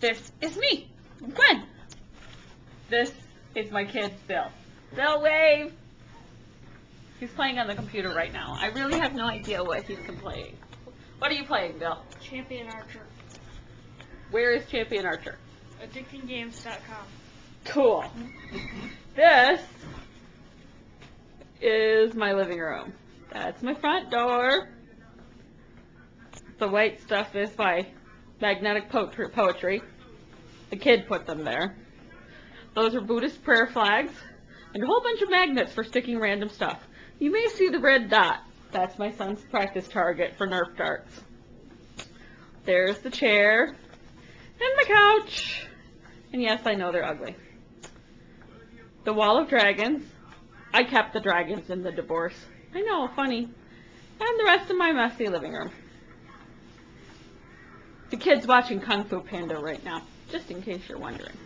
This is me, Gwen. This is my kid, Bill. Bill, wave. He's playing on the computer right now. I really have no idea what he's playing. What are you playing, Bill? Champion Archer. Where is Champion Archer? AddictingGames.com. Cool. This is my living room. That's my front door. The white stuff is by Magnetic Poetry. The kid put them there. Those are Buddhist prayer flags and a whole bunch of magnets for sticking random stuff. You may see the red dot. That's my son's practice target for Nerf darts. There's the chair and the couch. And yes, I know they're ugly. The Wall of Dragons. I kept the dragons in the divorce. I know, funny. And the rest of my messy living room. The kid's watching Kung Fu Panda right now, just in case you're wondering.